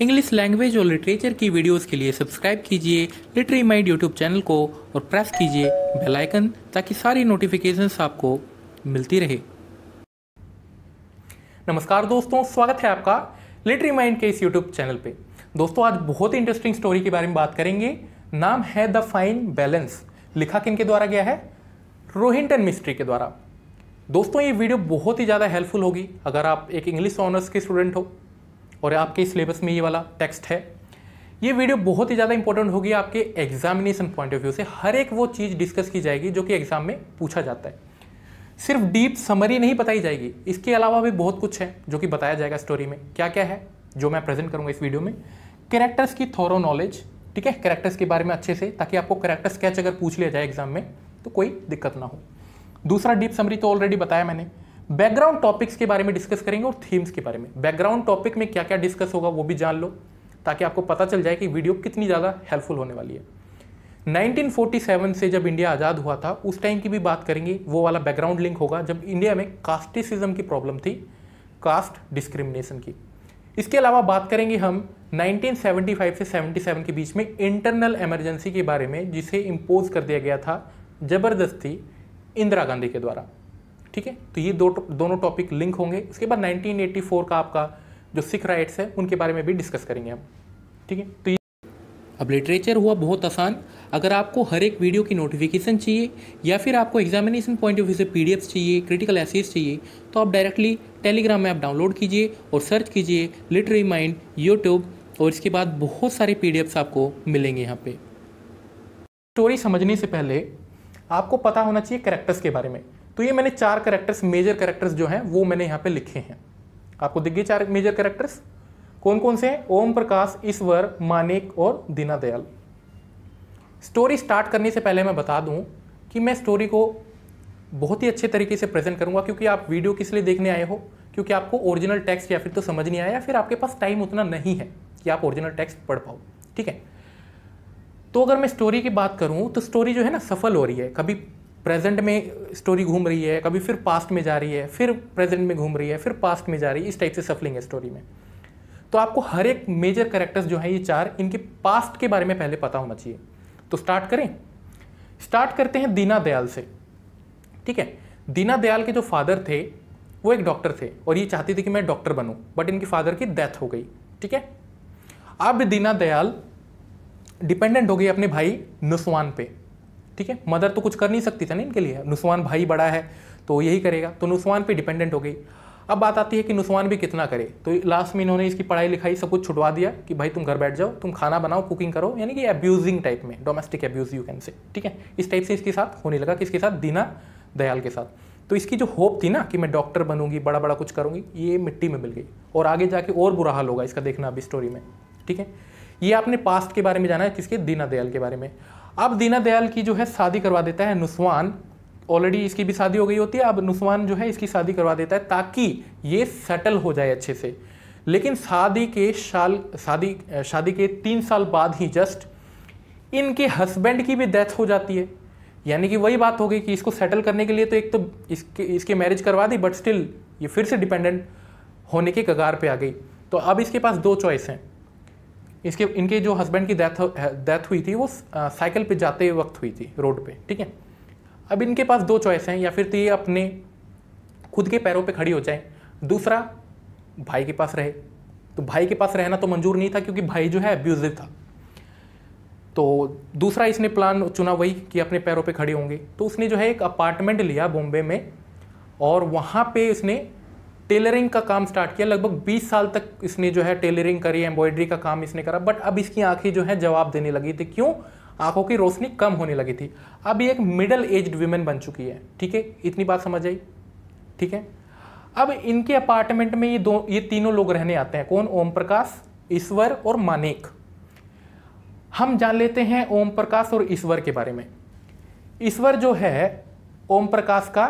English language और literature की videos के लिए सब्सक्राइब कीजिए लिटरी माइंड यूट्यूब चैनल को और प्रेस कीजिए बेल आइकन ताकि सारी नोटिफिकेशंस आपको मिलती रहे। नमस्कार दोस्तों, स्वागत है आपका लिटरी माइंड के इस यूट्यूब चैनल पे। दोस्तों, आज बहुत ही इंटरेस्टिंग स्टोरी के बारे में बात करेंगे। नाम है द फाइन बैलेंस लिखा किन के द्वारा गया है? रोहिंटन मिस्ट्री के द्वारा। दोस्तों, ये वीडियो बहुत ही ज़्यादा हेल्पफुल होगी अगर आप एक इंग्लिश ऑनर्स के स्टूडेंट हो। और आपके सिलेबस में ये वाला टेक्स्ट है। ये वीडियो बहुत ही ज़्यादा इंपॉर्टेंट होगी आपके एग्जामिनेशन पॉइंट ऑफ़ व्यू से। हर एक वो चीज़ डिस्कस की जाएगी जो कि एग्ज़ाम में पूछा जाता है। सिर्फ़ डीप समरी नहीं बताई जाएगी। इसके अलावा भी बहुत कुछ है जो कि बताया जाएगा स्टोरी में। क्या क्या है जो मैं प्रेजेंट करूँगा इस वीडियो में? कैरेक्टर्स की थोरो नॉलेज ठीक है? कैरेक्टर्स के बारे में अच्छे से, ताकि आपको कैरेक्टर स्केच अगर पूछ लिया जाए एग्ज़ाम में तो कोई दिक्कत ना हो। दूसरा डीप समरी तो ऑलरेडी बताया मैंने। बैकग्राउंड टॉपिक्स के बारे में डिस्कस करेंगे और थीम्स के बारे में। बैकग्राउंड टॉपिक में क्या क्या डिस्कस होगा वो भी जान लो, ताकि आपको पता चल जाए कि वीडियो कितनी ज़्यादा हेल्पफुल होने वाली है। 1947 से जब इंडिया आज़ाद हुआ था, उस टाइम की भी बात करेंगे, वो वाला बैकग्राउंड लिंक होगा, जब इंडिया में कास्टिसिज्म की प्रॉब्लम थी कास्ट डिस्क्रिमिनेशन की। इसके अलावा बात करेंगे हम 1975 से 77 के बीच में इंटरनल इमरजेंसी के बारे में, जिसे इम्पोज कर दिया गया था, ज़बरदस्ती इंदिरा गांधी के द्वारा। ठीक है? तो ये दो दोनों टॉपिक लिंक होंगे। उसके बाद 1984 का आपका जो सिख राइट्स है, उनके बारे में भी डिस्कस करेंगे हम। ठीक है? तो ये अब लिटरेचर हुआ बहुत आसान। अगर आपको हर एक वीडियो की नोटिफिकेशन चाहिए, या फिर आपको एग्जामिनेशन पॉइंट ऑफ़ व्यू से पी चाहिए क्रिटिकल एसेस चाहिए तो आप डायरेक्टली टेलीग्राम ऐप डाउनलोड कीजिए और सर्च कीजिए लिटरी माइंड यूट्यूब और इसके बाद बहुत सारे पी आपको मिलेंगे यहाँ पे। स्टोरी समझने से पहले आपको पता होना चाहिए करेक्टर्स के बारे में। तो ये मैंने चार करेक्टर्स मेजर करेक्टर्स जो हैं, वो मैंने यहाँ पे लिखे हैं। आपको दिख गए चार मेजर करेक्टर्स कौन कौन से हैं? ओम प्रकाश, ईश्वर, मानिक और दीना दयाल स्टोरी स्टार्ट करने से पहले मैं बता दूँ कि मैं स्टोरी को बहुत ही अच्छे तरीके से प्रेजेंट करूँगा, क्योंकि आप वीडियो किस लिए देखने आए हो? क्योंकि आपको ओरिजिनल टेक्स्ट या फिर तो समझ नहीं आया, या फिर आपके पास टाइम उतना नहीं है कि आप ओरिजिनल टेक्स्ट पढ़ पाओ। ठीक है? तो अगर मैं स्टोरी की बात करूँ तो स्टोरी जो है ना, सफल हो रही है। कभी प्रेजेंट में स्टोरी घूम रही है, कभी फिर पास्ट में जा रही है, फिर प्रेजेंट में घूम रही है, फिर पास्ट में जा रही है, इस टाइप से सफलिंग है स्टोरी में। तो आपको हर एक मेजर करेक्टर्स जो है ये चार, इनके पास्ट के बारे में पहले पता होना चाहिए। तो स्टार्ट करें। स्टार्ट करते हैं दीना दयाल से। ठीक है? दीना दयाल के जो फादर थे, वो एक डॉक्टर थे, और ये चाहती थी कि मैं डॉक्टर बनूं बट इनकी फादर की डेथ हो गई। ठीक है? अब दीना दयाल डिपेंडेंट हो गई अपने भाई नुस्वान पे। ठीक है? मदर तो कुछ कर नहीं सकती था ना इनके लिए। नुस्वान भाई बड़ा है तो यही करेगा। तो नुस्वान पे डिपेंडेंट हो गई। अब बात आती है कि नुस्वान भी कितना करे। तो लास्ट में इन्होंने इसकी पढ़ाई लिखाई सब कुछ छुटवा दिया कि भाई तुम घर बैठ जाओ, तुम खाना बनाओ कुकिंग करो, यानी कि अब्यूजिंग टाइप में domestic abuse you can say ठीक है? इस टाइप से इसके साथ होने लगा किसके साथ दीना दयाल के साथ। तो इसकी जो होप थी ना कि मैं डॉक्टर बनूँगी बड़ा बड़ा कुछ करूँगी, ये मिट्टी में मिल गई। और आगे जाके और बुरा हाल होगा इसका देखना अभी स्टोरी में, ठीक है? ये आपने पास्ट के बारे में जाना है, किसके? दीना दयाल के बारे में। अब दीना दयाल की जो है शादी करवा देता है नुस्वान। ऑलरेडी इसकी भी शादी हो गई होती है, अब नुस्वान जो है इसकी शादी करवा देता है ताकि ये सेटल हो जाए अच्छे से। लेकिन शादी के साल, शादी शादी के तीन साल बाद ही जस्ट इनके हस्बैंड की भी डेथ हो जाती है। यानी कि वही बात हो गई कि इसको सेटल करने के लिए तो एक तो इसके इसके मैरिज करवा दी बट स्टिल ये फिर से डिपेंडेंट होने के कगार पे आ गई। तो अब इसके पास दो चॉइस हैं। इसके, इनके जो हस्बैंड की डेथ डेथ हुई थी, वो साइकिल पे जाते वक्त हुई थी रोड पे, ठीक है? अब इनके पास दो चॉइस हैं, या फिर तो ये अपने खुद के पैरों पे खड़ी हो जाए। दूसरा, भाई के पास रहे। तो भाई के पास रहना तो मंजूर नहीं था, क्योंकि भाई जो है अब्यूजिव था। तो दूसरा इसने प्लान चुना वही कि अपने पैरों पे खड़े होंगे। तो उसने जो है एक अपार्टमेंट लिया बॉम्बे में, और वहाँ पे उसने टेलरिंग का काम स्टार्ट किया। लगभग 20 साल तक इसने जो है टेलरिंग करी, एम्ब्रॉयडरी का काम इसने करा बट अब इसकी आँखें जो है जवाब देने लगी थी। क्यों? आँखों की रोशनी कम होने लगी थी। अब ये एक मिडल एज्ड वीमेन बन चुकी है। ठीक है? इतनी बात समझ आई? ठीक है? अब इनके अपार्टमेंट में ये दो, ये तीनों लोग रहने आते हैं। कौन? ओम प्रकाश, ईश्वर और मानेक। हम जान लेते हैं ओम प्रकाश और ईश्वर के बारे में। ईश्वर जो है, ओम प्रकाश का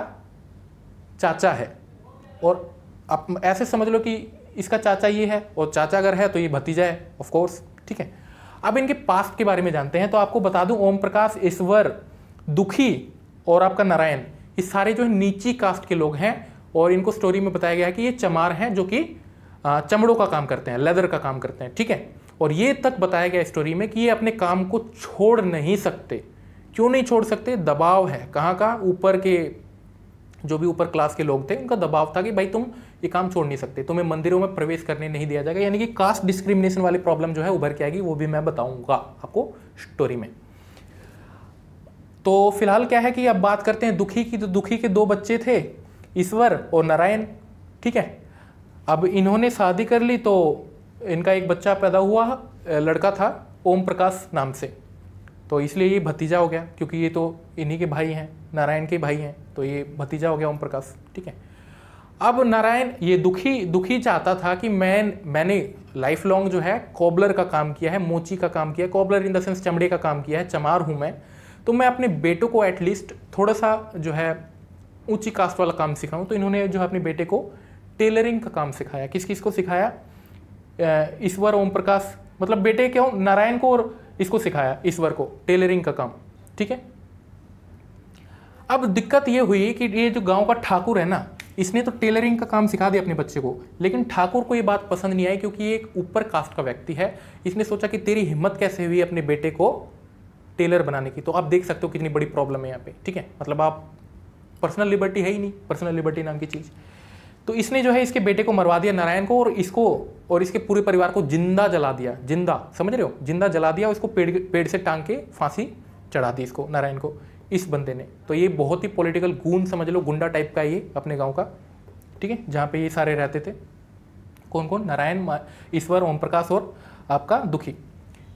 चाचा है और आप ऐसे समझ लो कि इसका चाचा ये है और चाचा अगर है तो ये भतीजा है ऑफ़ कोर्स ठीक है। अब इनके पास्ट के बारे में जानते हैं तो आपको बता दूँ, ओम प्रकाश, ईश्वर, दुखी और आपका नारायण, ये सारे जो है नीची कास्ट के लोग हैं और इनको स्टोरी में बताया गया है कि ये चमार हैं जो कि चमड़ों का काम करते हैं लेदर का काम करते हैं, ठीक है। और ये तक बताया गया स्टोरी में कि ये अपने काम को छोड़ नहीं सकते। क्यों नहीं छोड़ सकते? दबाव है। कहाँ का? ऊपर के, जो भी ऊपर क्लास के लोग थे, उनका दबाव था कि भाई तुम ये काम छोड़ नहीं सकते। तुम्हें मंदिरों में प्रवेश करने नहीं दिया जाएगा, यानी कि कास्ट डिस्क्रिमिनेशन वाली प्रॉब्लम जो है उभर के आएगी, वो भी मैं बताऊँगा आपको स्टोरी में। तो फ़िलहाल क्या है कि अब बात करते हैं दुखी की तो दुखी के दो बच्चे थे, ईश्वर और नारायण, ठीक है? अब इन्होंने शादी कर ली तो इनका एक बच्चा पैदा हुआ लड़का था, ओम प्रकाश नाम से। तो इसलिए ये भतीजा हो गया, क्योंकि ये तो इन्हीं के भाई हैं, नारायण के भाई हैं तो ये भतीजा हो गया ओम प्रकाश, ठीक है? अब नारायण, ये दुखी दुखी चाहता था कि मैं, मैंने लाइफ लॉन्ग जो है कॉबलर का काम किया है, मोची का काम किया है कॉबलर इन द सेंस चमड़े का काम किया है, चमार हूँ मैं। तो मैं अपने बेटों को एटलीस्ट थोड़ा सा जो है, ऊँची कास्ट वाला काम सिखाऊं। तो इन्होंने जो है अपने बेटे को टेलरिंग का काम सिखाया। किस किस को सिखाया? ईश्वर ओम प्रकाश मतलब बेटे क्यों नारायण को और इसको सिखाया, ईश्वर को टेलरिंग का काम। ठीक है? अब दिक्कत ये हुई कि ये जो गाँव का ठाकुर है ना इसने तो टेलरिंग का काम सिखा दिया अपने बच्चे को। लेकिन ठाकुर को ये बात पसंद नहीं आई क्योंकि ये एक ऊपर कास्ट का व्यक्ति है। इसने सोचा कि तेरी हिम्मत कैसे हुई अपने बेटे को टेलर बनाने की? तो आप देख सकते हो कितनी बड़ी प्रॉब्लम है यहाँ पे, ठीक है? मतलब आप पर्सनल लिबर्टी है ही नहीं पर्सनल लिबर्टी नाम की चीज़। तो इसने जो है इसके बेटे को मरवा दिया नारायण को और इसको, और इसके पूरे परिवार को ज़िंदा जला दिया, ज़िंदा, समझ रहे हो? ज़िंदा जला दिया उसको पेड़ पेड़ से टांग के फांसी चढ़ा दी इसको, नारायण को। इस बंदे ने। तो ये बहुत ही पॉलिटिकल गून समझ लो, गुंडा टाइप का ये अपने गाँव का। ठीक है? जहाँ पे ये सारे रहते थे। कौन कौन नारायण ईश्वर ओम प्रकाश और आपका दुखी।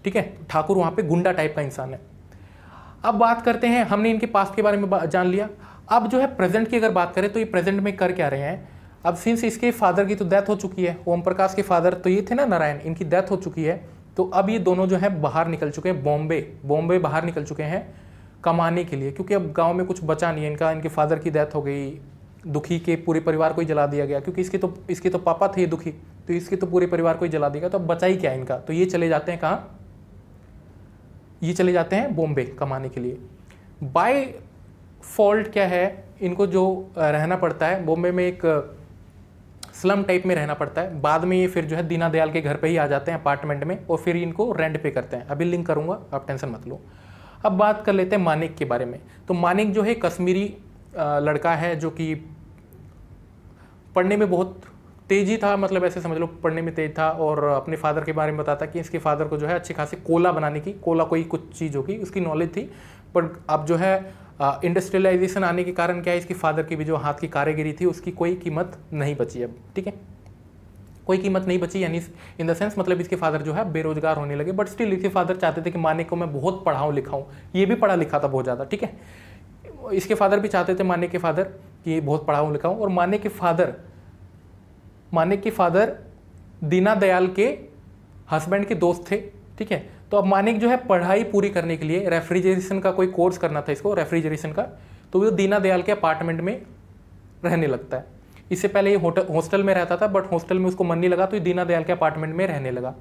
ठीक है? ठाकुर वहाँ पे गुंडा टाइप का इंसान है। अब बात करते हैं, हमने इनके पास्ट के बारे में जान लिया। अब जो है प्रेजेंट की अगर बात करें तो ये प्रेजेंट में कर क्या रहे हैं? अब सिंस इसके फादर की तो डेथ हो चुकी है ओम प्रकाश के फादर तो ये थे ना नारायण, इनकी डेथ हो चुकी है। तो अब ये दोनों जो है बाहर निकल चुके हैं, बॉम्बे बॉम्बे बाहर निकल चुके हैं। कमाने के लिए, क्योंकि अब गाँव में कुछ बचा नहीं है, इनका, इनके फादर की डेथ हो गई, दुखी के पूरे परिवार को ही जला दिया गया, क्योंकि इसके तो इसके तो पापा थे दुखी तो इसके तो पूरे परिवार को ही जला दिया तो अब बचा ही क्या इनका? तो ये चले जाते हैं कहाँ? ये चले जाते हैं बॉम्बे कमाने के लिए। बाय फॉल्ट क्या है? इनको जो रहना पड़ता है, बॉम्बे में एक स्लम टाइप में रहना पड़ता है। बाद में ये फिर जो है दीना दयाल के घर पे ही आ जाते हैं अपार्टमेंट में और फिर इनको रेंट पे करते हैं। अभी लिंक करूँगा, आप टेंशन मत लो। अब बात कर लेते हैं मानिक के बारे में। तो मानिक जो है कश्मीरी लड़का है जो कि पढ़ने में बहुत तेज़ी था मतलब ऐसे समझ लो पढ़ने में तेज था और अपने फादर के बारे में बताता कि इसके फादर को जो है अच्छी खासी कोला बनाने की, कोला कोई कुछ चीज़ होगी, उसकी नॉलेज थी। पर अब जो है इंडस्ट्रियलाइजेशन आने के कारण क्या है, इसके फादर की भी जो हाथ की कारीगिरी थी, उसकी कोई कीमत नहीं बची अब, ठीक है? कोई कीमत नहीं बची, यानी इन द सेंस मतलब इसके फादर जो है बेरोजगार होने लगे बट स्टिल इसके फादर चाहते थे कि माने को मैं बहुत पढ़ाऊँ, लिखाऊँ। ये भी पढ़ा लिखा था बहुत ज़्यादा, ठीक है? इसके फादर भी चाहते थे माने के फादर कि बहुत पढ़ाऊँ, लिखाऊँ, और माने के फादर माने के फादर दीना दयाल के हस्बैंड के दोस्त थे, ठीक है? तो अब मानिक जो है पढ़ाई पूरी करने के लिए रेफ्रिजरेशन का कोई कोर्स करना था इसको रेफ्रिजरेशन का तो वो दीना दयाल के अपार्टमेंट में रहने लगता है। इससे पहले ये हॉस्टल में रहता था बट हॉस्टल में उसको मन नहीं लगा तो ये दीना दयाल के अपार्टमेंट में रहने लगा।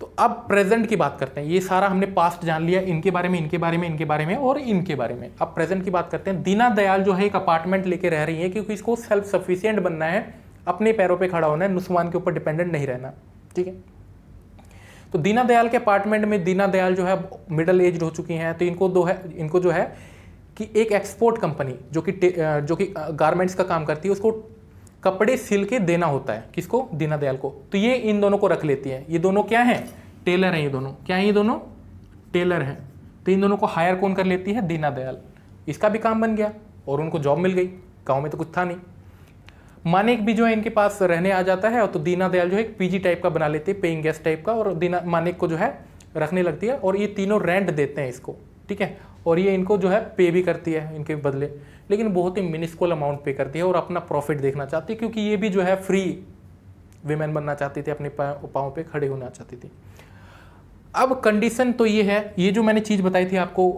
तो अब प्रेजेंट की बात करते हैं। ये सारा हमने पास्ट जान लिया, इनके बारे में, इनके बारे में, इनके बारे में और इनके बारे में। अब प्रेजेंट की बात करते हैं। दीना दयाल जो है, एक अपार्टमेंट लेके रह रही है, क्योंकि इसको सेल्फ सफिशियंट बनना है। अपने पैरों पे खड़ा होना है, नुस्वान के ऊपर डिपेंडेंट नहीं रहना। ठीक है? तो दीना दयाल के अपार्टमेंट में दीना दयाल जो है मिडल एज हो चुकी हैं। तो इनको दो है, इनको जो है कि एक एक्सपोर्ट कंपनी जो कि जो कि गारमेंट्स का काम करती है, उसको कपड़े सिल के देना होता है। किसको? दीना दयाल को। तो ये इन दोनों को रख लेती है। ये दोनों क्या हैं? टेलर हैं ये दोनों। क्या हैं ये दोनों? टेलर हैं। तो इन दोनों को हायर कौन कर लेती है? दीना दयाल इसका भी काम बन गया और उनको जॉब मिल गई। गाँव में तो कुछ था नहीं। मानिक भी जो है इनके पास रहने आ जाता है और तो दीना दयाल जो है एक पीजी टाइप का बना लेते हैं, पेइंग गेस्ट टाइप का और दीना मानिक को जो है रखने लगती है और ये तीनों रेंट देते हैं इसको। ठीक है? और ये इनको जो है पे भी करती है, इनके बदले। लेकिन बहुत ही मिनिस्कुल अमाउंट पे करती है और अपना प्रॉफिट देखना चाहती है, क्योंकि ये भी जो है फ्री विमेन बनना चाहती थी, अपने पाँव पे खड़े होना चाहती थी। अब कंडीशन तो ये है, ये जो मैंने चीज़ बताई थी आपको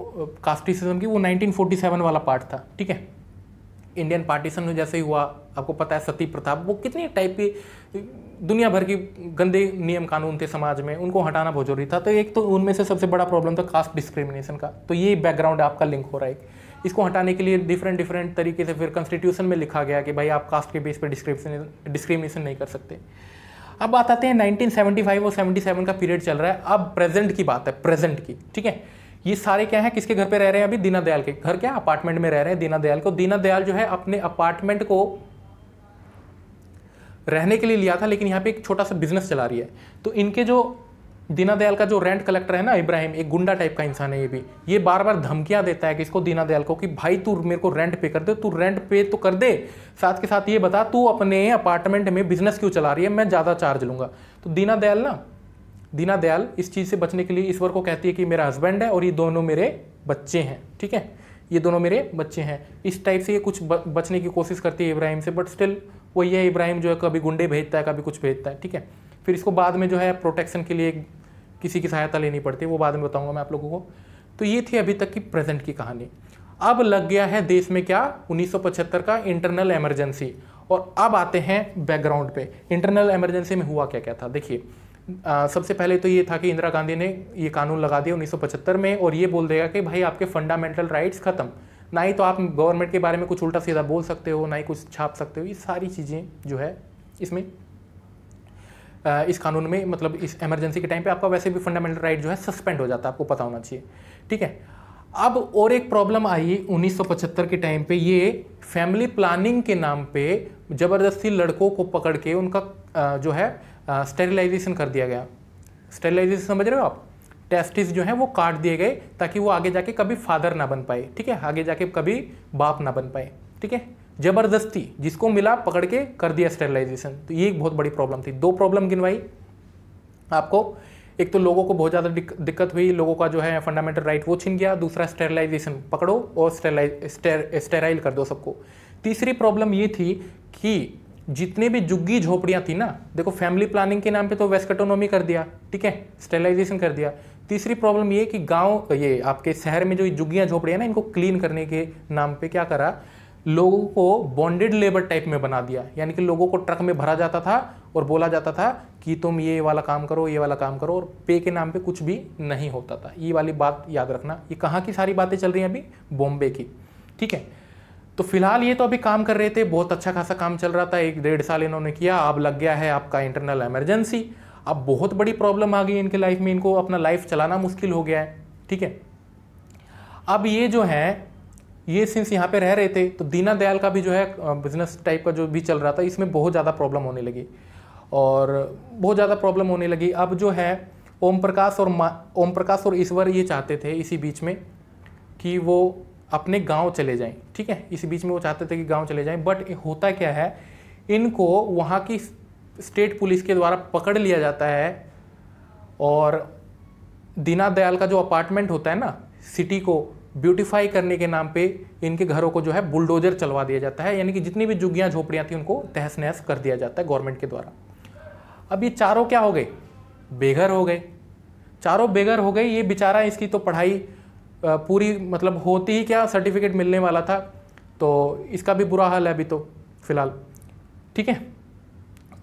कास्टिसिज्म की, वो 1947 वाला पार्ट था, ठीक है? इंडियन पार्टीशन में जैसे ही हुआ, आपको पता है सती प्रथा वो कितनी टाइप की, दुनिया भर की गंदे नियम कानून थे समाज में, उनको हटाना बहुत ज़रूरी था। तो एक तो उनमें से सबसे बड़ा प्रॉब्लम था कास्ट डिस्क्रिमिनेशन का। तो ये बैकग्राउंड आपका लिंक हो रहा है इसको हटाने के लिए डिफरेंट डिफरेंट तरीके से फिर कॉन्स्टिट्यूशन में लिखा गया कि भाई आप कास्ट के बेस पर डिस्क्रिप्शन डिस्क्रिमिनेशन नहीं कर सकते। अब बात आते हैं 1975 और 77 का पीरियड चल रहा है। अब प्रेजेंट की बात है प्रेजेंट की, ठीक है? ये सारे क्या है? किसके घर पे रह रहे हैं अभी? दीना दयाल के। घर क्या? अपार्टमेंट में रह रहे हैं दीना दयाल को। दीना दयाल जो है अपने अपार्टमेंट को रहने के लिए लिया था, लेकिन यहाँ पे एक छोटा सा बिज़नेस चला रही है। तो इनके जो दीनादयाल का जो रेंट कलेक्टर है ना, इब्राहिम, एक गुंडा टाइप का इंसान है ये भी। ये बार बार धमकियाँ देता है कि इसको दीनादयाल को कि, भाई, तू मेरे को रेंट पे कर दे, तू रेंट पे तो कर दे। साथ के साथ ये बता, तू अपने अपार्टमेंट में बिज़नेस क्यों चला रही है? मैं ज़्यादा चार्ज लूँगा। तो दीनादयाल ना दीनादयाल इस चीज़ से बचने के लिए ईश्वर को कहती है कि मेरा हस्बैंड है और ये दोनों मेरे बच्चे हैं, ठीक है? ये दोनों मेरे बच्चे हैं। इस टाइप से ये कुछ बचने की कोशिश करती है इब्राहिम से बट स्टिल वो ये इब्राहिम जो है कभी गुंडे भेजता है, कभी कुछ भेजता है, ठीक है? फिर इसको बाद में जो है प्रोटेक्शन के लिए किसी की सहायता लेनी पड़ती है, वो बाद में बताऊँगा मैं आप लोगों को। तो ये थी अभी तक की प्रेजेंट की कहानी। अब लग गया है देश में क्या? 1975 का इंटरनल इमरजेंसी और अब आते हैं बैकग्राउंड पे। इंटरनल इमरजेंसी में हुआ क्या क्या था? देखिए सबसे पहले तो ये था कि इंदिरा गांधी ने ये कानून लगा दिया 1975 में और ये बोल देगा कि भाई आपके फंडामेंटल राइट्स खत्म। ना ही तो आप गवर्नमेंट के बारे में कुछ उल्टा सीधा बोल सकते हो, ना ही कुछ छाप सकते हो। ये सारी चीज़ें जो है इसमें इस कानून में मतलब इस इमरजेंसी के टाइम पे आपका वैसे भी फंडामेंटल राइट जो है सस्पेंड हो जाता है, आपको पता होना चाहिए। ठीक है? अब और एक प्रॉब्लम आई 1975 के टाइम पे, ये फैमिली प्लानिंग के नाम पे ज़बरदस्ती लड़कों को पकड़ के उनका जो है स्टेरिलाइजेशन कर दिया गया। स्टेरिलाइजेशन समझ रहे हो आप? टेस्टिस जो है, वो काट दिए गए ताकि वो आगे जाके कभी फादर ना बन पाए, ठीक है? आगे जाके कभी बाप ना बन पाए, ठीक है? ज़बरदस्ती जिसको मिला, पकड़ के कर दिया स्टेरिलाइजेशन तो ये एक बहुत बड़ी प्रॉब्लम थी। दो प्रॉब्लम गिनवाई आपको। एक तो लोगों को बहुत ज़्यादा दिक्कत हुई, लोगों का जो है फंडामेंटल राइट वो छिन गया। दूसरा स्टेरिलाइजेशन पकड़ो और स्टेराइल कर दो सबको। तीसरी प्रॉब्लम ये थी कि जितने भी जुग्गी झोपड़ियाँ थी ना, देखो फैमिली प्लानिंग के नाम पे तो वेस्कटोनोमी कर दिया, ठीक है? स्टेलाइजेशन कर दिया। तीसरी प्रॉब्लम ये कि गाँव, ये आपके शहर में जो जुग्गियाँ झोपड़ियाँ ना, इनको क्लीन करने के नाम पे क्या करा? लोगों को बॉन्डेड लेबर टाइप में बना दिया। यानी कि लोगों को ट्रक में भरा जाता था और बोला जाता था कि तुम ये वाला काम करो, ये वाला काम करो और पे के नाम पे कुछ भी नहीं होता था। ये वाली बात याद रखना। ये कहाँ की सारी बातें चल रही हैं अभी? बॉम्बे की। ठीक है? तो फ़िलहाल ये तो अभी काम कर रहे थे, बहुत अच्छा खासा काम चल रहा था, एक डेढ़ साल इन्होंने किया, अब लग गया है आपका इंटरनल इमरजेंसी अब बहुत बड़ी प्रॉब्लम आ गई इनके लाइफ में, इनको अपना लाइफ चलाना मुश्किल हो गया है, ठीक है? अब ये जो है, ये सिंस यहाँ पे रह रहे थे तो दीना दयाल का भी जो है बिज़नेस टाइप का जो भी चल रहा था, इसमें बहुत ज़्यादा प्रॉब्लम होने लगी। और बहुत ज़्यादा प्रॉब्लम होने लगी। अब जो है, ओम प्रकाश और ओम प्रकाश और ईश्वर ये चाहते थे इसी बीच में कि वो अपने गाँव चले जाएँ, ठीक है? इसी बीच में वो चाहते थे कि गाँव चले जाएँ बट होता क्या है, इनको वहाँ की स्टेट पुलिस के द्वारा पकड़ लिया जाता है और दीना दयाल का जो अपार्टमेंट होता है ना सिटी को ब्यूटीफाई करने के नाम पे इनके घरों को जो है बुलडोजर चलवा दिया जाता है, यानी कि जितनी भी जुग्गियाँ झोपड़ियाँ थी उनको तहस नहस कर दिया जाता है गवर्नमेंट के द्वारा। अब ये चारों क्या हो गए? बेघर हो गए। चारों बेघर हो गए, ये बेचारा इसकी तो पढ़ाई पूरी मतलब होती ही क्या सर्टिफिकेट मिलने वाला था तो इसका भी बुरा हाल है अभी तो फ़िलहाल। ठीक है?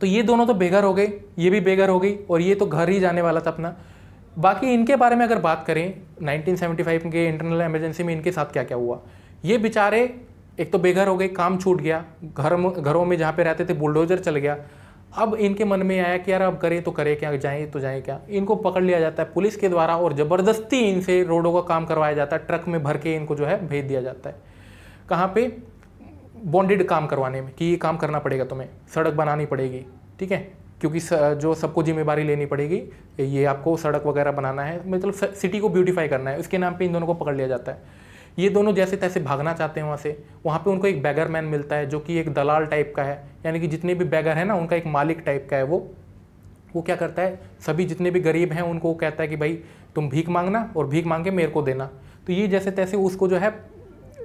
तो ये दोनों तो बेघर हो गए, ये भी बेघर हो गई और ये तो घर ही जाने वाला था अपना। बाकी इनके बारे में अगर बात करें 1975 के इंटरनल इमरजेंसी में इनके साथ क्या क्या हुआ? ये बेचारे एक तो बेघर हो गए, काम छूट गया, घर घरों में जहाँ पे रहते थे, बुलडोजर चल गया अब इनके मन में आया कि यार अब करें तो करें क्या, जाए तो जाए क्या? इनको पकड़ लिया जाता है पुलिस के द्वारा और ज़बरदस्ती इनसे रोडों का काम करवाया जाता है, ट्रक में भर के इनको जो है भेज दिया जाता है। कहाँ पे? बॉन्डेड काम करवाने में, कि ये काम करना पड़ेगा तुम्हें, सड़क बनानी पड़ेगी, ठीक है? क्योंकि जो सबको ज़िम्मेदारी लेनी पड़ेगी, ये आपको सड़क वगैरह बनाना है मतलब सिटी को ब्यूटीफाई करना है, उसके नाम पे इन दोनों को पकड़ लिया जाता है। ये दोनों जैसे तैसे भागना चाहते हैं वहाँ से। वहाँ पे उनको एक बैगर मैन मिलता है, जो कि एक दलाल टाइप का है। यानी कि जितने भी बैगर हैं ना, उनका एक मालिक टाइप का है वो। वो क्या करता है, सभी जितने भी गरीब हैं, उनको कहता है कि भाई, तुम भीख मांगना और भीख मांग के मेरे को देना। तो ये जैसे तैसे उसको जो है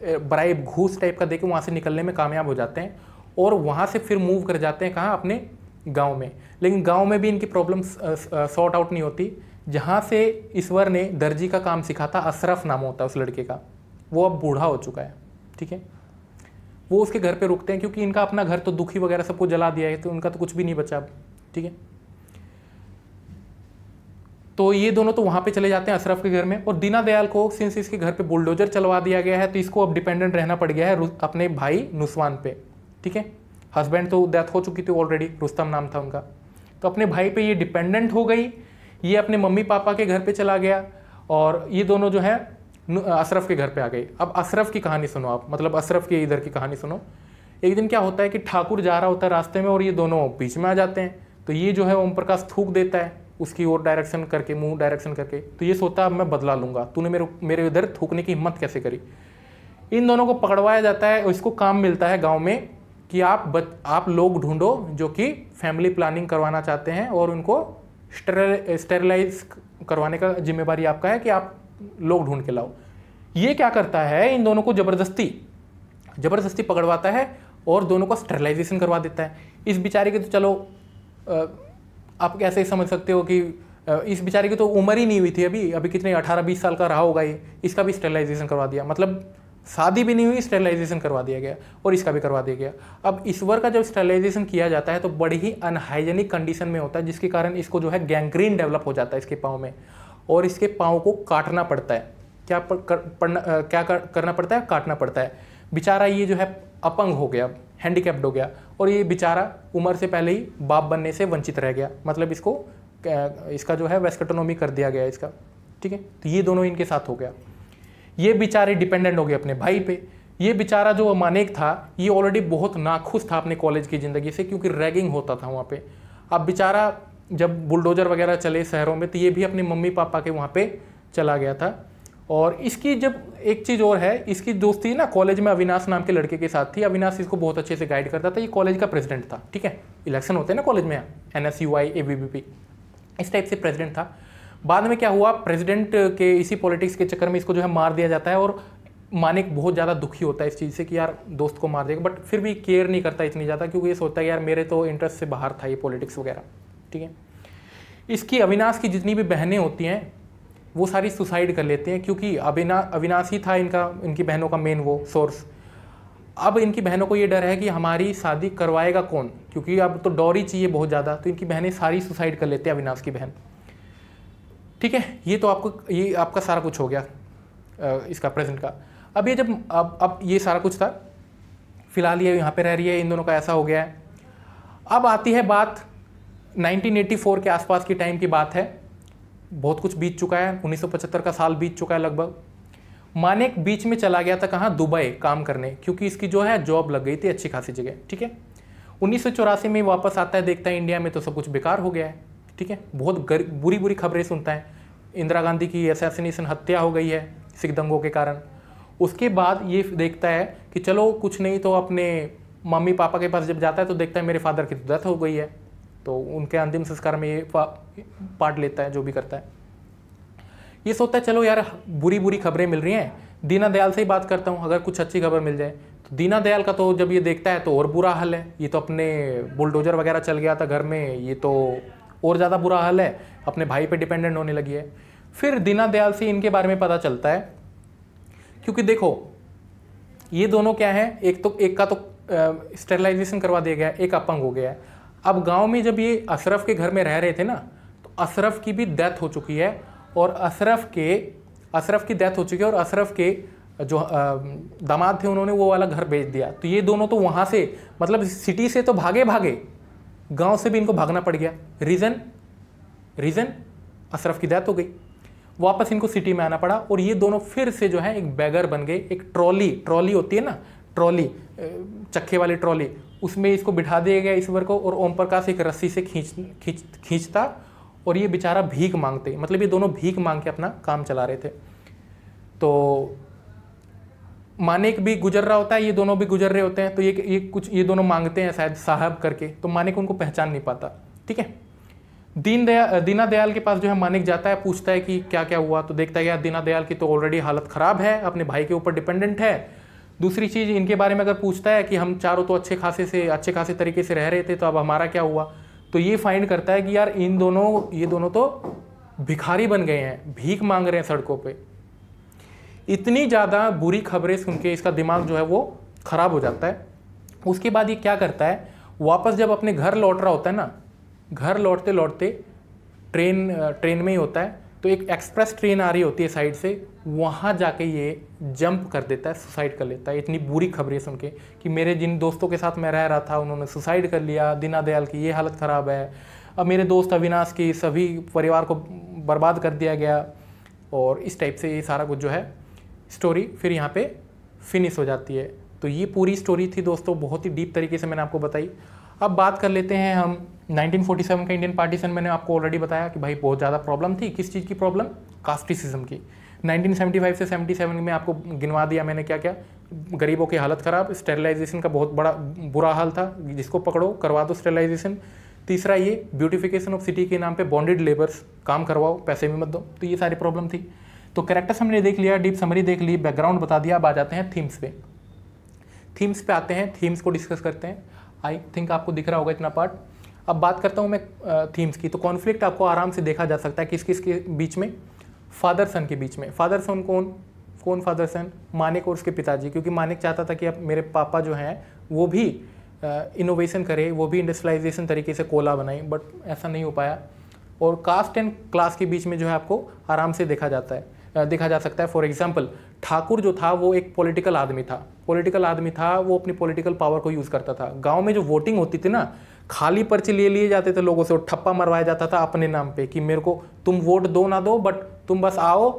ब्राइब घूस टाइप का दे के वहाँ से निकलने में कामयाब हो जाते हैं। और वहाँ से फिर मूव कर जाते हैं कहाँ, अपने गाँव में। लेकिन गाँव में भी इनकी प्रॉब्लम सॉर्ट आउट नहीं होती। जहाँ से ईश्वर ने दर्जी का काम सिखा था अशरफ नाम होता है उस लड़के का। वो अब बूढ़ा हो चुका है, ठीक है? वो उसके घर पे रुकते हैं क्योंकि इनका अपना घर तो दुखी वगैरह सबको जला दिया है तो उनका तो कुछ भी नहीं बचा अब, ठीक है? तो ये दोनों तो वहाँ पे चले जाते हैं अशरफ के घर में और दीना दयाल को सिंस इसके घर पे बुलडोजर चलवा दिया गया है तो इसको अब डिपेंडेंट रहना पड़ गया है अपने भाई नुस्वान पे, ठीक है? हस्बैंड तो डेथ हो चुकी थी ऑलरेडी रुस्तम नाम था उनका। तो अपने भाई पे ये डिपेंडेंट हो गई, ये अपने मम्मी पापा के घर पे चला गया और ये दोनों जो है अशरफ के घर पे आ गई। अब अशरफ की कहानी सुनो आप। मतलब अशरफ की इधर की कहानी सुनो। एक दिन क्या होता है कि ठाकुर जा रहा होता है रास्ते में और ये दोनों बीच में आ जाते हैं। तो ये जो है ओम प्रकाश थूक देता है उसकी ओर डायरेक्शन करके मुँह डायरेक्शन करके। तो ये सोता अब मैं बदला लूँगा। तूने मेरे मेरे इधर थूकने की हिम्मत कैसे करी? इन दोनों को पकड़वाया जाता है और इसको काम मिलता है गाँव में कि आप बच, आप लोग ढूंढो जो कि फैमिली प्लानिंग करवाना चाहते हैं और उनको स्टेरलाइज करवाने का जिम्मेवारी आपका है कि आप लोग ढूंढ के लाओ। ये क्या करता है? इन दोनों को ज़बरदस्ती ज़बरदस्ती पकड़वाता है और दोनों का स्टेरलाइजेशन करवा देता है। इस बेचारे के तो चलो आप कैसे समझ सकते हो कि इस बेचारे की तो उम्र ही नहीं हुई थी अभी। अभी कितने, अठारह, बीस साल का रहा होगा ये। इसका भी स्टेरलाइजेशन करवा दिया। मतलब शादी भी नहीं हुई स्टेरलाइजेशन करवा दिया गया और इसका भी करवा दिया गया। अब ईश्वर का जब स्टेरलाइजेशन किया जाता है तो बड़ी ही अनहाइजेनिक कंडीशन में होता है, जिसके कारण इसको जो है गैंग्रीन डेवलप हो जाता है इसके पाँव में। और इसके पाँव को काटना पड़ता है। क्या कर, पढ़ना क्या कर, करना पड़ता है? काटना पड़ता है। बेचारा ये जो है अपंग हो गया हैंडीकैप्ड हो गया और ये बेचारा उम्र से पहले ही बाप बनने से वंचित रह गया। मतलब इसको इसका जो है वेस्कटोनोमी कर दिया गया इसका। ठीक है? तो ये दोनों इनके साथ हो गया। ये बेचारे डिपेंडेंट हो गए अपने भाई पे। ये बेचारा जो मानेक था ये ऑलरेडी बहुत नाखुश था अपने कॉलेज की ज़िंदगी से क्योंकि रैगिंग होता था वहाँ पे। अब बेचारा जब बुलडोजर वगैरह चले शहरों में तो ये भी अपने मम्मी पापा के वहाँ पे चला गया था। और इसकी जब एक चीज़ और है, इसकी दोस्ती ना कॉलेज में अविनाश नाम के लड़के के साथ थी। अविनाश इसको बहुत अच्छे से गाइड करता था। ये कॉलेज का प्रेसिडेंट था, ठीक है? इलेक्शन होते हैं ना कॉलेज में N S U I A B B P इस टाइप से प्रेसिडेंट था। बाद में क्या हुआ? प्रेसिडेंट के इसी पॉलिटिक्स के चक्कर में इसको जो है मार दिया जाता है और मानिक बहुत ज़्यादा दुखी होता है इस चीज़ से कि यार दोस्त को मार देगा। बट फिर भी केयर नहीं करता इतनी ज़्यादा, क्योंकि ये सोचता है यार मेरे तो इंटरेस्ट से बाहर था ये पॉलिटिक्स वगैरह। ठीक है? इसकी अविनाश की जितनी भी बहनें होती हैं, वो सारी सुसाइड कर लेते हैं, क्योंकि अविना, अविनाश ही था इनका, इनकी बहनों का मेन वो सोर्स अब इनकी बहनों को ये डर है कि हमारी शादी करवाएगा कौन? क्योंकि अब तो डॉरी चाहिए बहुत ज़्यादा तो इनकी बहनें सारी सुसाइड कर लेते हैं अविनाश की बहन. ठीक है? ये तो आपको, ये आपका सारा कुछ हो गया इसका प्रेजेंट का. अब ये जब, अब अब ये सारा कुछ था, फ़िलहाल ये यहाँ पे रह रही है, इन दोनों का ऐसा हो गया है. अब आती है बात 1984 के आसपास की टाइम की बात है। बहुत कुछ बीत चुका है। 1975 का साल बीत चुका है लगभग। मानेक बीच में चला गया था कहाँ? दुबई काम करने, क्योंकि इसकी जो है जॉब लग गई थी अच्छी खासी जगह, ठीक है? उन्नीस सौ चौरासी में वापस आता है, देखता है इंडिया में तो सब कुछ बेकार हो गया है, ठीक है? बहुत बुरी बुरी खबरें सुनता है। इंदिरा गांधी की असैसिनेशन हत्या हो गई है, सिख दंगों के कारण। उसके बाद ये देखता है कि चलो कुछ नहीं तो अपने मम्मी पापा के पास जब जाता है तो देखता है मेरे फादर की तो डेथ हो गई है। तो उनके अंतिम संस्कार में ये पार्ट लेता है, जो भी करता है। ये सोचता है, चलो यार, बुरी बुरी खबरें मिल रही हैं। दीना दयाल से ही बात करता हूँ, अगर कुछ अच्छी खबर मिल जाए। तो दीना दयाल का तो जब ये देखता है तो और बुरा हाल है। ये तो अपने बुलडोजर वगैरह चल गया था घर में, ये तो और ज़्यादा बुरा हाल है। अपने भाई पे डिपेंडेंट होने लगी है। फिर दीना दयाल से इनके बारे में पता चलता है, क्योंकि देखो, ये दोनों क्या है? एक तो एक का तो स्टेरलाइजेशन करवा दिया गया, एक अपंग हो गया है। अब गाँव में जब ये अशरफ के घर में रह रहे थे ना तो अशरफ की भी डेथ हो चुकी है और अशरफ के, अशरफ की डेथ हो चुकी है और अशरफ के जो दामाद थे उन्होंने वो वाला घर बेच दिया। तो ये दोनों तो वहाँ से मतलब सिटी से तो भागे भागे, गाँव से भी इनको भागना पड़ गया। रीज़न रीज़न अशरफ की डेथ हो गई। वापस इनको सिटी में आना पड़ा और ये दोनों फिर से जो है एक बैगर बन गए, एक ट्रॉली ट्रॉली होती है ना ट्रॉली चक्के वाली ट्रॉली, उसमें इसको बिठा दिया गया ईश्वर को और ओम प्रकाश एक रस्सी से खींच खींच, खींचता और ये बेचारा भीख मांगते मतलब ये दोनों भीख मांग के अपना काम चला रहे थे। तो मानिक भी गुजर रहा होता है, ये दोनों भी गुजर रहे होते हैं तो ये ये कुछ, ये दोनों मांगते हैं शायद साहब करके तो मानिक उनको पहचान नहीं पाता, ठीक है? दीन दया, दीना दयाल के पास जो है मानिक जाता है, पूछता है कि क्या क्या हुआ तो देखता है यार दीना दयाल की तो ऑलरेडी हालत ख़राब है, अपने भाई के ऊपर डिपेंडेंट है दूसरी चीज़ इनके बारे में अगर पूछता है कि हम चारों तो अच्छे खासे से, अच्छे खासे तरीके से रह रहे थे तो अब हमारा क्या हुआ? तो ये फाइंड करता है कि यार, इन दोनों, ये दोनों तो भिखारी बन गए हैं, भीख मांग रहे हैं सड़कों पर इतनी ज़्यादा बुरी खबरें सुन के इसका दिमाग जो है वो ख़राब हो जाता है। उसके बाद ये क्या करता है? वापस जब अपने घर लौट रहा होता है ना, घर लौटते लौटते ट्रेन ट्रेन में ही होता है। तो एक एक्सप्रेस ट्रेन आ रही होती है साइड से, वहाँ जाके ये जंप कर देता है सुसाइड कर लेता है। इतनी बुरी खबरें सुन के कि मेरे जिन दोस्तों के साथ मैं रह रहा था, उन्होंने सुसाइड कर लिया दीना दयाल की ये हालत ख़राब है। अब मेरे दोस्त अविनाश की सभी परिवार को बर्बाद कर दिया गया और इस टाइप से ये सारा कुछ जो है स्टोरी फिर यहाँ पे फिनिश हो जाती है। तो ये पूरी स्टोरी थी दोस्तों, बहुत ही डीप तरीके से मैंने आपको बताई। अब बात कर लेते हैं हम 1947 का इंडियन पार्टीशन मैंने आपको ऑलरेडी बताया कि भाई बहुत ज़्यादा प्रॉब्लम थी। किस चीज़ की प्रॉब्लम कास्टिसिज्म की। 1975 से 77 में आपको गिनवा दिया मैंने क्या क्या? गरीबों की हालत ख़राब स्टेरिलाइजेशन का बहुत बड़ा बुरा हाल था, जिसको पकड़ो, करवा दो स्टेरिलाइजेशन तीसरा ये ब्यूटिफिकेशन ऑफ़ सिटी के नाम पे बॉन्डेड लेबर्स काम करवाओ, पैसे भी मत दो। तो ये सारी प्रॉब्लम थी। तो करेक्टर्स हमने देख लिया डीप समरी देख ली बैकग्राउंड बता दिया। अब आ जाते हैं थीम्स पे। थीम्स पे आते हैं थीम्स को डिस्कस करते हैं। आई थिंक आपको दिख रहा होगा इतना पार्ट अब बात करता हूँ मैं थीम्स की। तो कॉन्फ्लिक्ट आपको आराम से देखा जा सकता है किस किस के बीच में? फादर सन के बीच में। फादर सन कौन? कौन फादर सन मानिक और उसके पिताजी। क्योंकि मानिक चाहता था कि अब मेरे पापा जो हैं, वो भी इनोवेशन करे, वो भी इंडस्ट्रियलाइजेशन तरीके से कोला बनाए। बट ऐसा नहीं हो पाया। और कास्ट एंड क्लास के बीच में जो है आपको आराम से देखा जाता है देखा जा सकता है। फॉर एग्ज़ाम्पल ठाकुर जो था, वो एक पॉलिटिकल आदमी था। पॉलिटिकल आदमी था, वो अपनी पॉलिटिकल पावर को यूज़ करता था। गाँव में जो वोटिंग होती थी ना खाली पर्चे लिए लिए जाते थे लोगों से और ठप्पा मरवाया जाता था अपने नाम पे कि मेरे को तुम वोट दो ना दो बट तुम बस आओ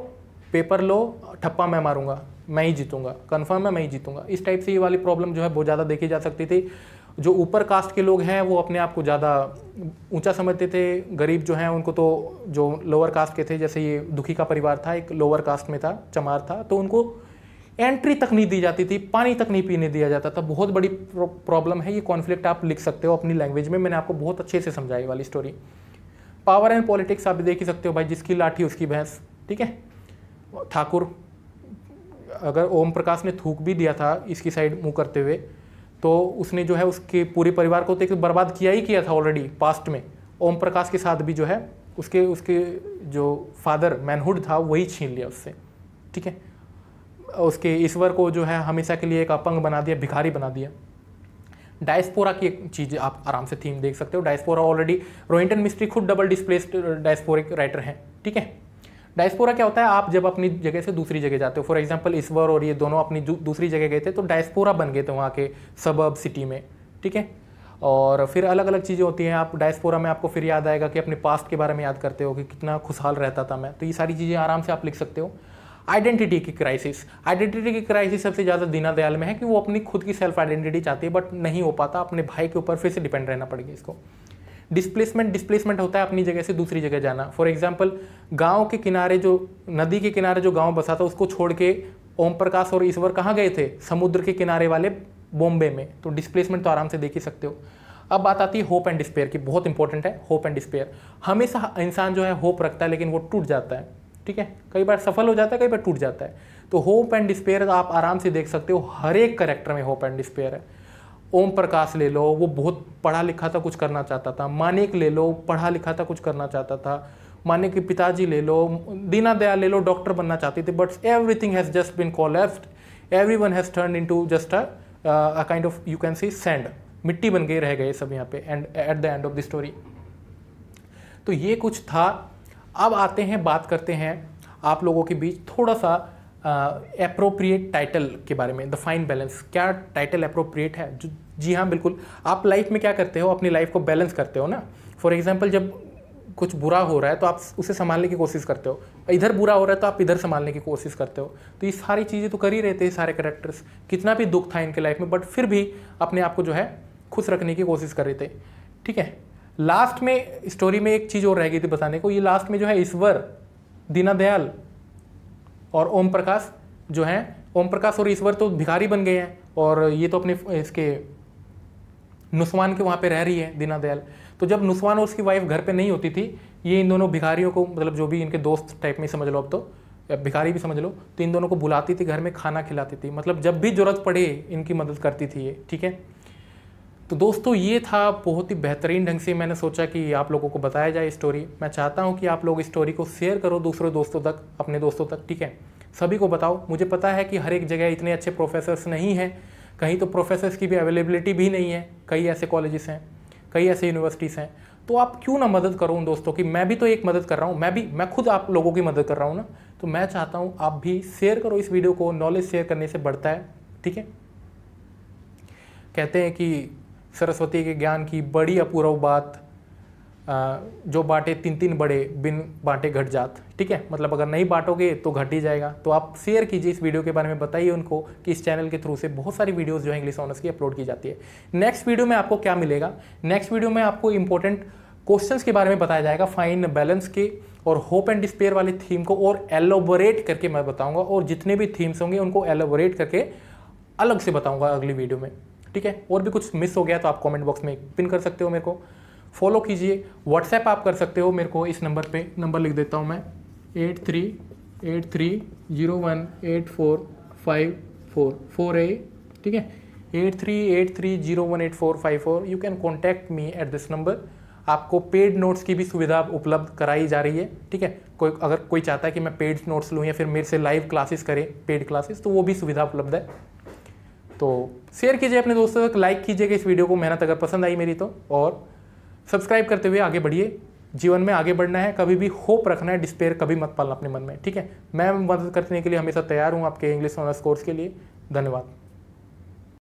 पेपर लो, ठप्पा मैं मारूँगा, मैं ही जीतूँगा कन्फर्म है, मैं ही जीतूँगा। इस टाइप से ये वाली प्रॉब्लम जो है बहुत ज़्यादा देखी जा सकती थी। जो ऊपर कास्ट के लोग हैं, वो अपने आप को ज़्यादा ऊँचा समझते थे। गरीब जो हैं, उनको तो जो लोअर कास्ट के थे, जैसे ये दुखी का परिवार था, एक लोअर कास्ट में था, चमार था तो उनको एंट्री तक नहीं दी जाती थी, पानी तक नहीं पीने दिया जाता था। बहुत बड़ी प्रॉब्लम है, ये कॉन्फ्लिक्ट आप लिख सकते हो अपनी लैंग्वेज में। मैंने आपको बहुत अच्छे से समझाई वाली स्टोरी पावर एंड पॉलिटिक्स आप देख ही सकते हो भाई, जिसकी लाठी उसकी भैंस, ठीक है? ठाकुर, अगर ओम प्रकाश ने थूक भी दिया था इसकी साइड मुँह करते हुए तो उसने जो है उसके पूरे परिवार को तो एक बर्बाद किया ही किया था ऑलरेडी पास्ट में। ओम प्रकाश के साथ भी जो है, उसके उसके जो फादर मैनहुड था, वही छीन लिया उससे, ठीक है? उसके ईश्वर को जो है हमेशा के लिए एक अपंग बना दिया, भिखारी बना दिया। डायस्पोरा की एक चीज़ आप आराम से थीम देख सकते हो। डायस्पोरा ऑलरेडी रोइंटन मिस्ट्री खुद डबल डिस्प्लेस्ड डायस्पोरिक राइटर हैं, ठीक है? डायस्पोरा क्या होता है? आप जब अपनी जगह से दूसरी जगह जाते हो फॉर एग्ज़ाम्पल ईश्वर और ये दोनों अपनी दूसरी जगह गए थे तो डायस्पोरा बन गए थे वहाँ के सबब सिटी में, ठीक है? और फिर अलग अलग चीज़ें होती हैं। आप डायस्पोरा में आपको फिर याद आएगा कि अपने पास्ट के बारे में याद करते हो कि कितना खुशहाल रहता था मैं। तो ये सारी चीज़ें आराम से आप लिख सकते हो। आइडेंटिटी की क्राइसिस आइडेंटिटी की क्राइसिस सबसे ज़्यादा दीना दयाल में है कि वो अपनी खुद की सेल्फ आइडेंटिटी चाहती है बट नहीं हो पाता, अपने भाई के ऊपर फिर से डिपेंड रहना पड़ेगा इसको। डिस्प्लेसमेंट डिस्प्लेसमेंट होता है अपनी जगह से दूसरी जगह जाना। फॉर एग्ज़ाम्पल गाँव के किनारे जो, नदी के किनारे जो गाँव बसा था, उसको छोड़ के ओम प्रकाश और ईश्वर कहाँ गए थे? समुद्र के किनारे वाले बॉम्बे में। तो डिस्प्लेसमेंट तो आराम से देख ही सकते हो। अब बात आती है होप एंड डिस्पेयर की। बहुत इंपॉर्टेंट है होप एंड डिस्पेयर हमेशा इंसान जो है होप रखता है, लेकिन वो टूट जाता है। ठीक है? कई बार सफल हो जाता है, कई बार टूट जाता है। तो होप एंड डिस्पेयर आप आराम से देख सकते हो, हर एक करेक्टर में होप एंड डिस्पेयर है। ओम प्रकाश ले लो, वो बहुत पढ़ा लिखा था, कुछ करना चाहता था। मानिक ले लो, पढ़ा लिखा था, कुछ करना चाहता था। मानिक के पिताजी ले लो दीना दयाल ले लो डॉक्टर बनना चाहती थी but everything has just been collapsed every one has turn into just a kind of you can see sand मिट्टी बन गए, रह गए सब यहाँ पे and at the end of the story तो ये कुछ था अब आते हैं, बात करते हैं आप लोगों के बीच थोड़ा सा अप्रोप्रिएट टाइटल के बारे में द फाइन बैलेंस क्या टाइटल अप्रोप्रिएट है? जो, जी हाँ बिल्कुल। आप लाइफ में क्या करते हो? अपनी लाइफ को बैलेंस करते हो ना? फॉर एग्ज़ाम्पल जब कुछ बुरा हो रहा है तो आप उसे संभालने की कोशिश करते हो। इधर बुरा हो रहा है तो आप इधर संभालने की कोशिश करते हो। तो ये सारी चीज़ें तो कर ही रहते हैं सारे करेक्टर्स कितना भी दुख था इनके लाइफ में बट फिर भी अपने आप को जो है, खुश रखने की कोशिश कर रहे थे। ठीक है? लास्ट में स्टोरी में एक चीज़ और रह गई थी बताने को, ये लास्ट में जो है ईश्वर, दीनादयाल और ओम प्रकाश जो हैं, ओम प्रकाश और ईश्वर तो भिखारी बन गए हैं और ये तो अपने, इसके नुस्वान के वहाँ पे रह रही है दीनादयाल। तो जब नुस्वान और उसकी वाइफ घर पे नहीं होती थी, ये इन दोनों भिखारियों को मतलब जो भी इनके दोस्त टाइप में समझ लो अब तो भिखारी भी समझ लो तो इन दोनों को बुलाती थी, घर में खाना खिलाती थी। मतलब जब भी ज़रूरत पड़े, इनकी मदद करती थी ये, ठीक है? तो दोस्तों, ये था बहुत ही बेहतरीन ढंग से मैंने सोचा कि आप लोगों को बताया जाए स्टोरी मैं चाहता हूँ कि आप लोग स्टोरी को शेयर करो दूसरे दोस्तों तक, अपने दोस्तों तक, ठीक है? सभी को बताओ। मुझे पता है कि हर एक जगह इतने अच्छे प्रोफेसर्स नहीं हैं। कहीं तो प्रोफेसर्स की भी अवेलेबिलिटी भी नहीं है। कई ऐसे कॉलेजेस हैं, कई ऐसे यूनिवर्सिटीज़ हैं। तो आप क्यों ना मदद करो उन दोस्तों की? मैं भी तो एक मदद कर रहा हूँ। मैं भी, मैं खुद आप लोगों की मदद कर रहा हूँ ना। तो मैं चाहता हूँ आप भी शेयर करो इस वीडियो को। नॉलेज शेयर करने से बढ़ता है, ठीक है? कहते हैं कि सरस्वती के ज्ञान की बड़ी अपूर्व बात जो बांटे तीन तीन बड़े बिन बांटे घट जात, ठीक है? मतलब अगर नहीं बांटोगे तो घट ही जाएगा। तो आप शेयर कीजिए इस वीडियो के बारे में, बताइए उनको कि इस चैनल के थ्रू से बहुत सारी वीडियोस जो है इंग्लिश ऑनर्स की अपलोड की जाती है। नेक्स्ट वीडियो में आपको क्या मिलेगा? नेक्स्ट वीडियो में आपको इंपॉर्टेंट क्वेश्चंस के बारे में बताया जाएगा फाइन बैलेंस के, और होप एंड डिस्पेयर वाली थीम को, और एलोबोरेट करके मैं बताऊँगा, और जितने भी थीम्स होंगे उनको एलोबोरेट करके अलग से बताऊँगा अगली वीडियो में। ठीक है? और भी कुछ मिस हो गया तो आप कमेंट बॉक्स में पिन कर सकते हो मेरे को। फॉलो कीजिए। व्हाट्सएप आप कर सकते हो मेरे को इस नंबर पे। नंबर लिख देता हूँ मैं। Eight three eight three zero one eight four five four four A ठीक है? Eight three eight three zero one eight four five four you can contact me at this number आपको paid notes की भी सुविधा उपलब्ध कराई जा रही है, ठीक है? कोई, अगर कोई चाहता है कि मैं पेड नोट्स लूँ या फिर मेरे से लाइव क्लासेस करें पेड क्लासेस तो वो भी सुविधा उपलब्ध है। तो शेयर कीजिए अपने दोस्तों तक लाइक कीजिएगा इस वीडियो को मेहनत अगर पसंद आई मेरी तो और सब्सक्राइब करते हुए आगे बढ़िए। जीवन में आगे बढ़ना है, कभी भी होप रखना है डिस्पेयर कभी मत पालना अपने मन में, ठीक है? मैं मदद करने के लिए हमेशा तैयार हूँ आपके इंग्लिश ऑनर्स कोर्स के लिए। धन्यवाद।